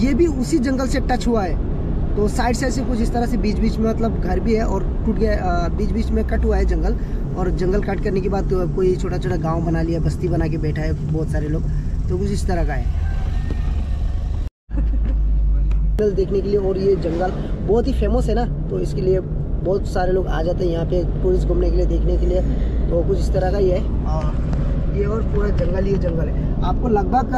ये भी उसी जंगल से टच हुआ है। तो साइड से ऐसे कुछ इस तरह से बीच बीच में मतलब घर भी है और टूट गया बीच बीच में कट हुआ है जंगल। और जंगल कट करने के बाद तो कोई छोटा छोटा गाँव बना लिया, बस्ती बना के बैठा है बहुत सारे लोग। तो कुछ इस तरह का है। जंगल देखने के लिए और ये जंगल बहुत ही फ़ेमस है ना तो इसके लिए बहुत सारे लोग आ जाते हैं यहाँ पे टूरिस्ट घूमने के लिए, देखने के लिए। तो कुछ इस तरह का ही। है और ये और पूरा जंगल ही जंगल है। आपको लगभग